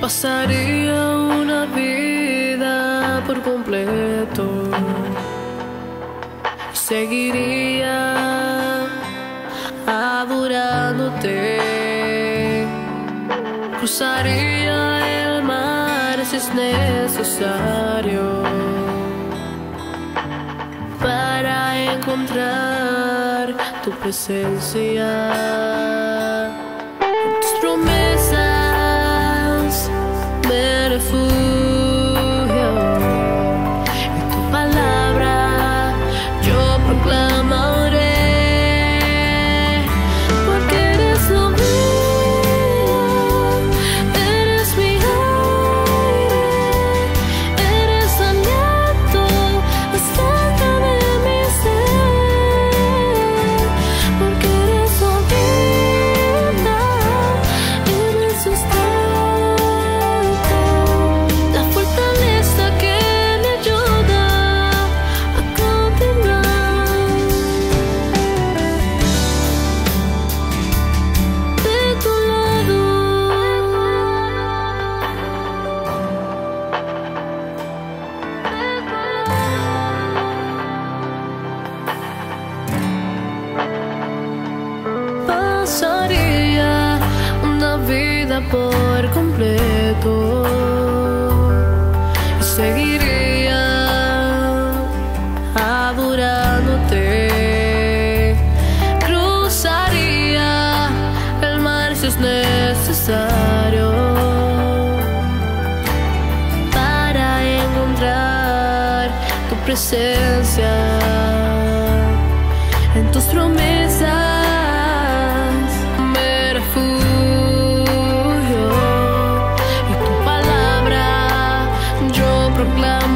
Pasaría una vida por completo. Seguiría adorándote. Cruzaría el mar si es necesario. Para encontrar tu presencia. Vida por completo y seguiría adorándote. Cruzaría el mar si es necesario para encontrar tu presencia en tus promesas. Brooklyn